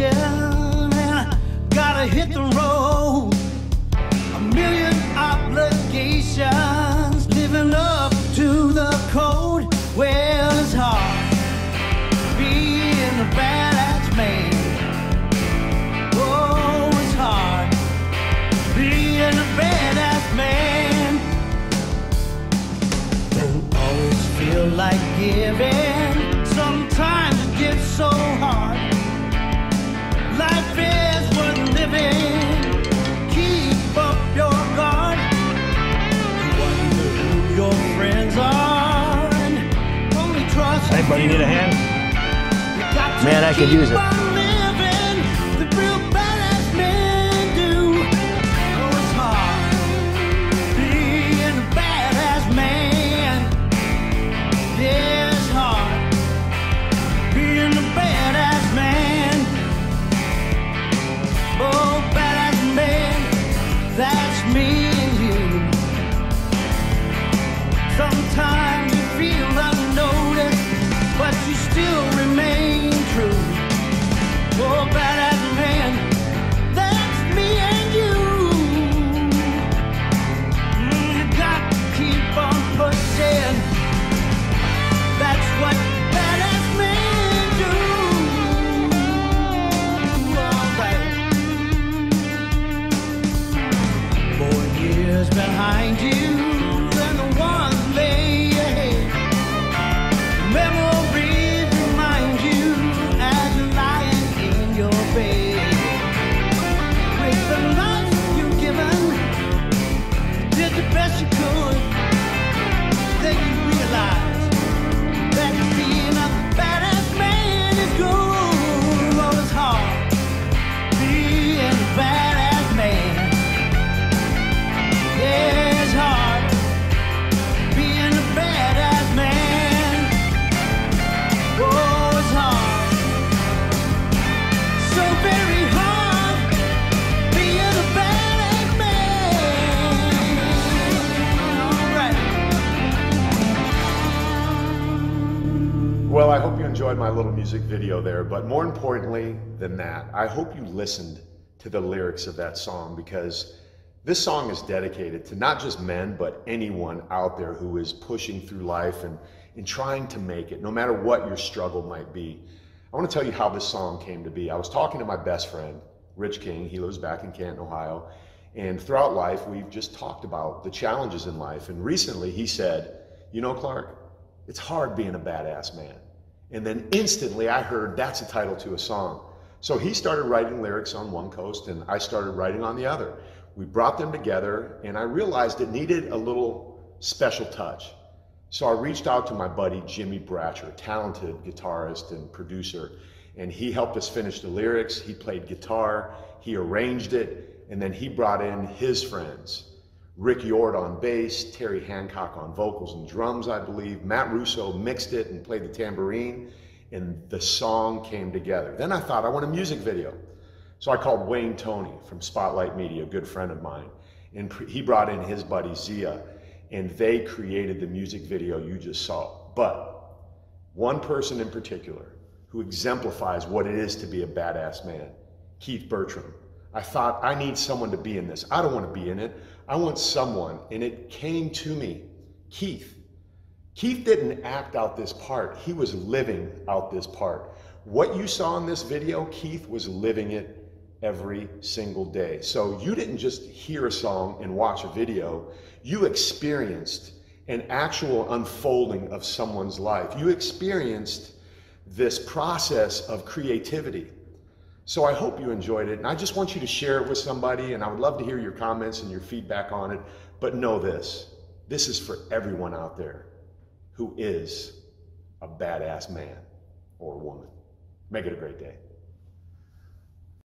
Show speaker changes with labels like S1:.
S1: aviation, and gotta hit the road. A million obligations, living up to the code. Well, it's hard being a badass man. Oh, it's hard being a badass man. Don't always feel like giving.
S2: Man, I could use it.
S1: Years behind you than the ones lay ahead. Memories remind you as you're lying in your bed. With the life you've given, did the best you could. Then you realize that being
S3: enjoyed my little music video there, but more importantly than that, I hope you listened to the lyrics of that song because this song is dedicated to not just men, but anyone out there who is pushing through life and, and trying to make it, no matter what your struggle might be. I want to tell you how this song came to be. I was talking to my best friend, Rich King. He lives back in Canton, Ohio. And throughout life, we've just talked about the challenges in life. And recently he said, You know, Clark, it's hard being a badass man. And then instantly I heard that's a title to a song. So he started writing lyrics on one coast and I started writing on the other. We brought them together and I realized it needed a little special touch. So I reached out to my buddy Jimmy Bratcher, a talented guitarist and producer, and he helped us finish the lyrics. He played guitar, he arranged it, and then he brought in his friends. Rick Yord on bass, Terry Hancock on vocals and drums, I believe. Matt Russo mixed it and played the tambourine, and the song came together. Then I thought, I want a music video. So I called Wayne Tony from Spotlight Media, a good friend of mine, and he brought in his buddy Zia, and they created the music video you just saw. But one person in particular who exemplifies what it is to be a badass man, Keith Bartram. I thought, I need someone to be in this. I don't want to be in it. I want someone. And it came to me, Keith. Keith didn't act out this part, he was living out this part. What you saw in this video, Keith was living it every single day. So you didn't just hear a song and watch a video, you experienced an actual unfolding of someone's life. You experienced this process of creativity. So I hope you enjoyed it. And I just want you to share it with somebody. And I would love to hear your comments and your feedback on it. But know this this is for everyone out there who is a badass man or woman. Make it a great day.